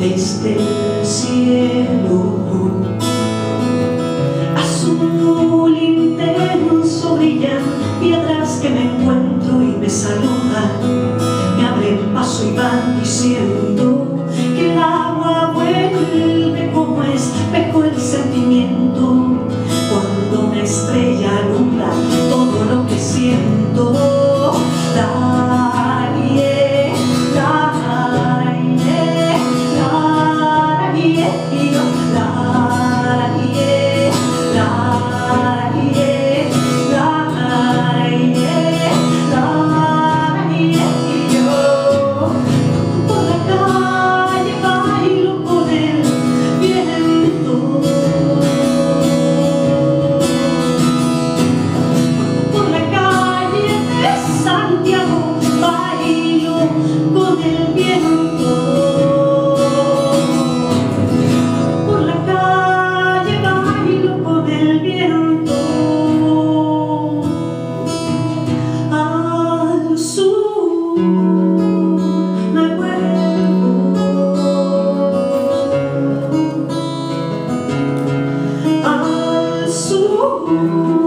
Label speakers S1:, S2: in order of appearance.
S1: desde el cielo. Ooh.